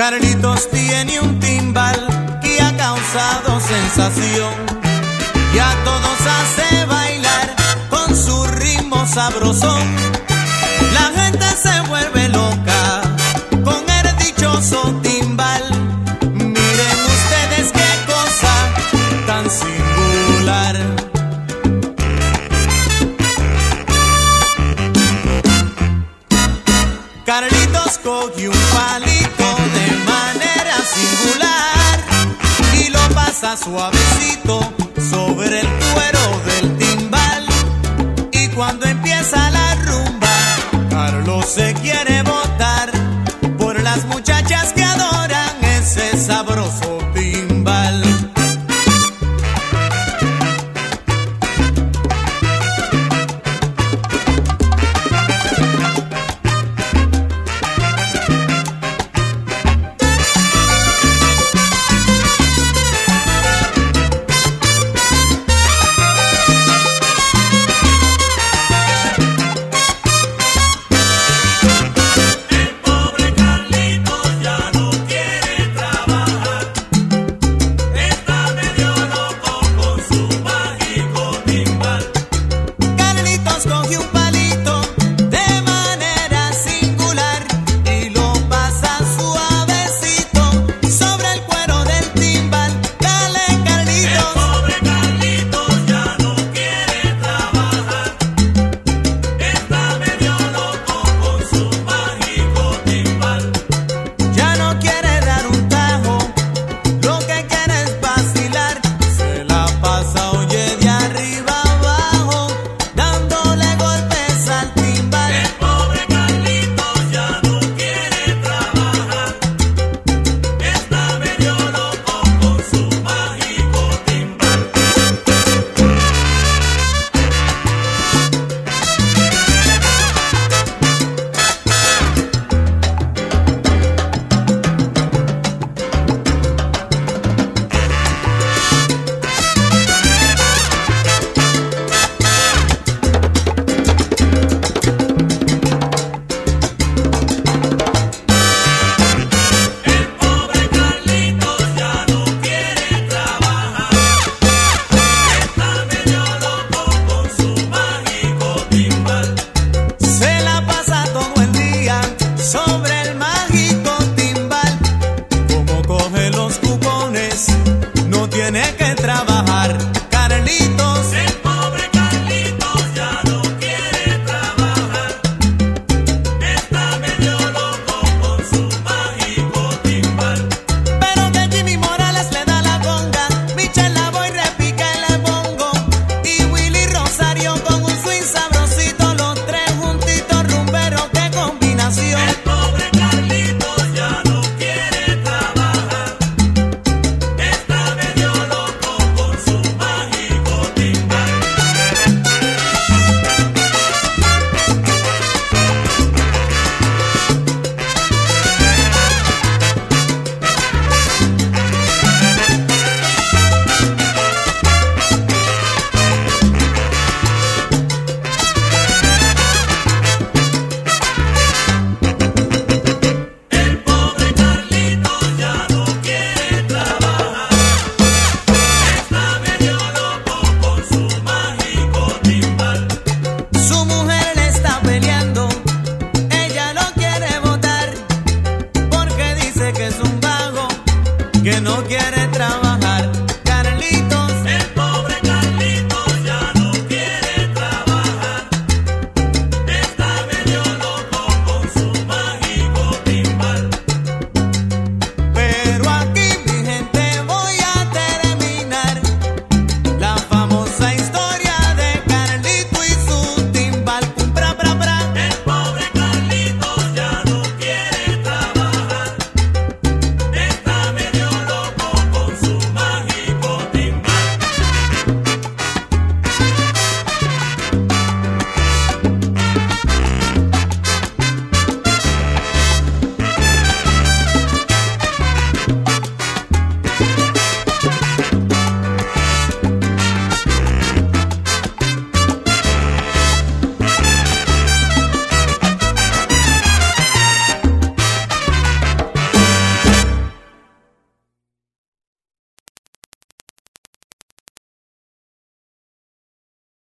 Carlitos tiene un timbal que ha causado sensación y a todos hace bailar con su ritmo sabrosón. La gente se vuelve loca con el dichoso timbal. Miren ustedes qué cosa tan singular. Carlitos cogió un palito singular y lo pasa suavecito.